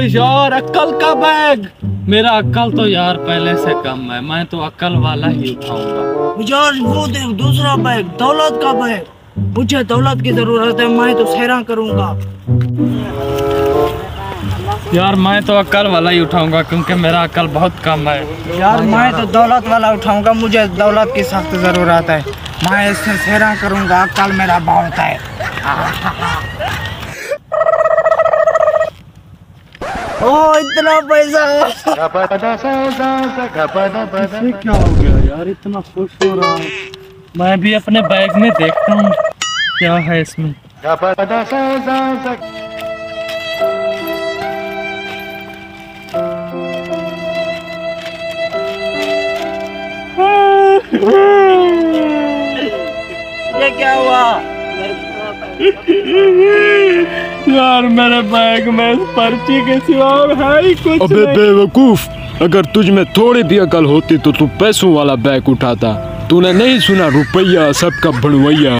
یار عقل کا بیگ؟ میرا عقل تو یار پہلے سے کم ہے میں تو عقل والا ہی اٹھاؤں گا۔ یار وہ دیکھ دوسرا بیگ دولت کا بیگ۔ مجھے دولت کی ضرورت ہے میں تو سیرا کروں گا۔ یار میں تو عقل والا ہی اٹھاؤں گا کیونکہ میرا عقل بہت کم ہے۔ یار میں تو دولت والا اٹھاؤں گا مجھے دولت کی سخت ضرورت ہے۔ میں اس سے سیرا کروں گا عقل میرا بہت ہے۔ اتنا پیسہ۔ اسے کیا ہو گیا یار؟ اتنا خوش ہو رہا ہے میں بھی اپنے بیگ میں دیکھتا ہوں کیا ہے اس میں۔ یہ کیا ہوا؟ یار میرے بیگ میں اس پرچی کے سوا اور ہے ہی کچھ نہیں۔ بے وقوف اگر تجھ میں تھوڑی بھی عقل ہوتی تو تو پیسوں والا بیگ اٹھاتا۔ تو نے نہیں سنا روپیہ سب کا بڑویا